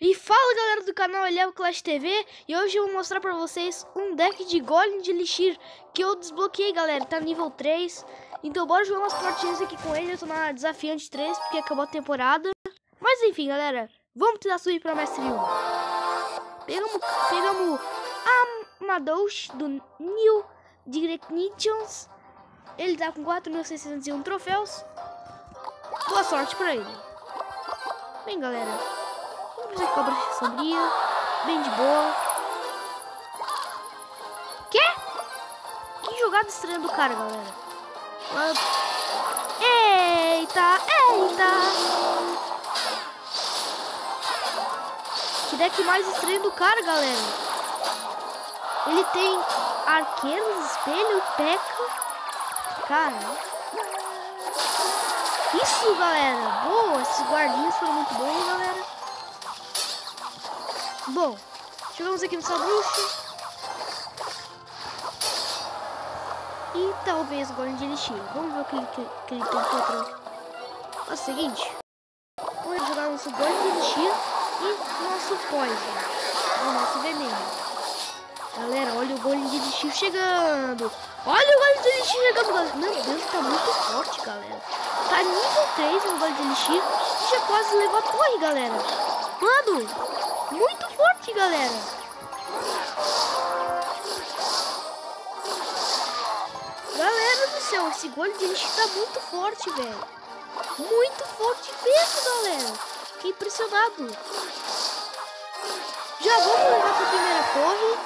E fala galera do canal Eleva Clash TV E hoje eu vou mostrar pra vocês um deck de Golem de Elixir Que eu desbloqueei galera, tá nível 3 Então bora jogar umas partidinhas aqui com ele Eu tô na desafiante 3 porque acabou a temporada. Mas enfim galera, vamos tentar subir pra mestre 1 Pegamos, pegamos Amadosh do New Directions Ele tá com 4.601 troféus. Boa sorte pra ele. Bem galera Vamos cobra sombria. Bem de boa. Quê? Que jogada estranha do cara, galera. Eita, eita. Que deck mais estranho do cara, galera. Ele tem arqueiros, espelho, peca. Cara. Isso, galera. Boa. Esses guardinhas foram muito bons, galera. Bom, chegamos aqui nessa bruxa. E talvez agora de elixir. Vamos ver o que ele, que, que ele tem. É o seguinte. Vamos jogar nosso golem de elixir e nosso poison. O nosso veneno. Galera, olha o golem de elixir chegando. Olha o golem de elixir chegando. Meu Deus, tá muito forte, galera. Tá nível 3 no golem de elixir. Já quase levou a torre, galera. Mano, muito forte, galera. Galera do céu, esse gole de lixo tá muito forte, velho. Muito forte mesmo, galera. Fiquei impressionado. Já vamos levar pra primeira torre.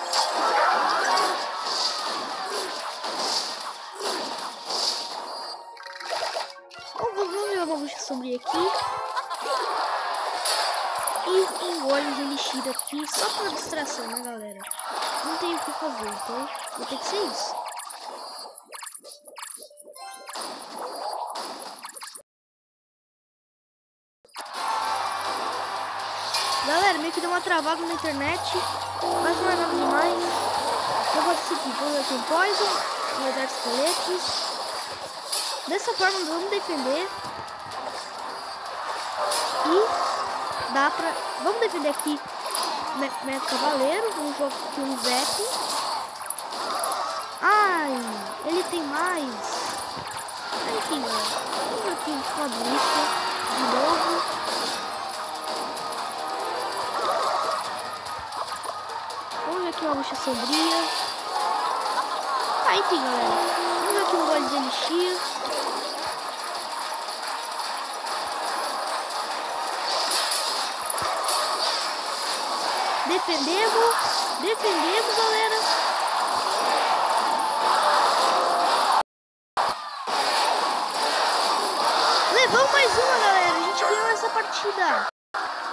Vamos ver uma bucha sombria aqui e um gole de elixir aqui só para distração, né, galera? Não tem o que fazer, então vou ter que ser isso. Galera, meio que deu uma travada na internet, mas não é nada demais. Eu vou seguir, vamos ter Poison, vou dar esqueletos. Dessa forma vamos defender. Dá pra... Vamos defender aqui meu cavaleiro. Vamos jogar aqui um Zep. Ai, ele tem mais. Enfim. Vamos aqui com a bruxa de novo. Vamos aqui uma bruxa sombria. Ah, enfim, galera. Vamos aqui um gole de elixir. Defendemos. Defendemos, galera. Levamos mais uma, galera. A gente ganhou essa partida.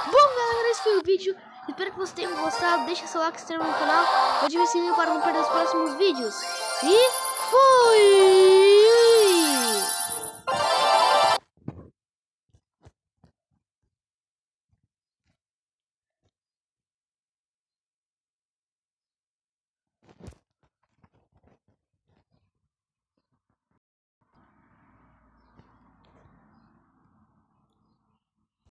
Bom, galera, esse foi o vídeo. Espero que vocês tenham gostado. Deixa seu like, se inscreva no canal. Ative o sininho para não perder os próximos vídeos. E fui!